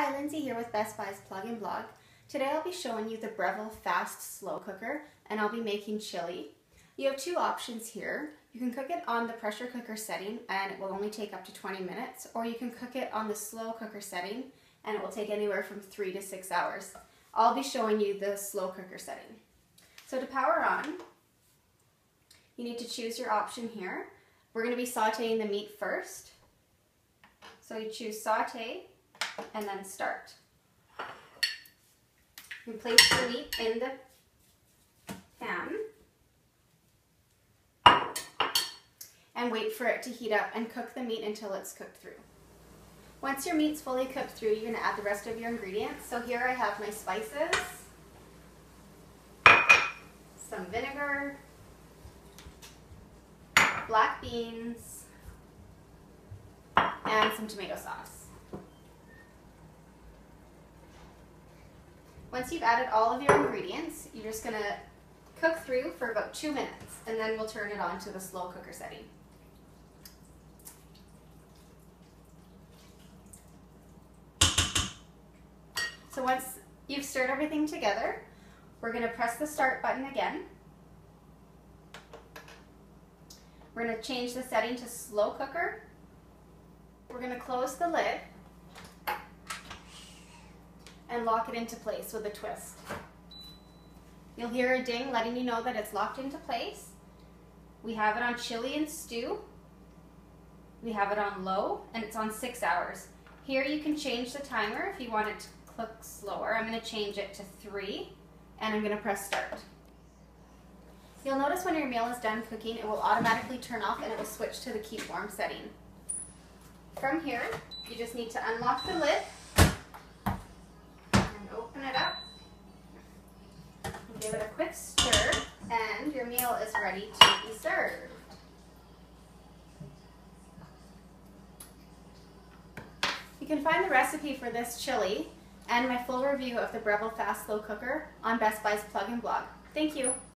Hi, Lindsey here with Best Buy's Plug In Blog. Today I'll be showing you the Breville Fast Slow Cooker and I'll be making chili. You have two options here. You can cook it on the pressure cooker setting and it will only take up to 20 minutes or you can cook it on the slow cooker setting and it will take anywhere from 3 to 6 hours. I'll be showing you the slow cooker setting. So to power on, you need to choose your option here. We're going to be sauteing the meat first. So you choose saute and then start. You place the meat in the pan and wait for it to heat up and cook the meat until it's cooked through. Once your meat's fully cooked through, you're to add the rest of your ingredients. So here I have my spices, some vinegar, black beans, and some tomato sauce. Once you've added all of your ingredients, you're just gonna cook through for about two minutes and then we'll turn it on to the slow cooker setting. So once you've stirred everything together, we're gonna press the start button again. We're gonna change the setting to slow cooker. We're gonna close the lid and lock it into place with a twist. You'll hear a ding letting you know that it's locked into place. We have it on chili and stew. We have it on low and it's on six hours. Here you can change the timer if you want it to cook slower. I'm gonna change it to three and I'm gonna press start. You'll notice when your meal is done cooking, it will automatically turn off and it will switch to the keep warm setting. From here, you just need to unlock the lid Give it a quick stir and your meal is ready to be served. You can find the recipe for this chili and my full review of the Breville Fast Slow Cooker on Best Buy's Plug In Blog. Thank you.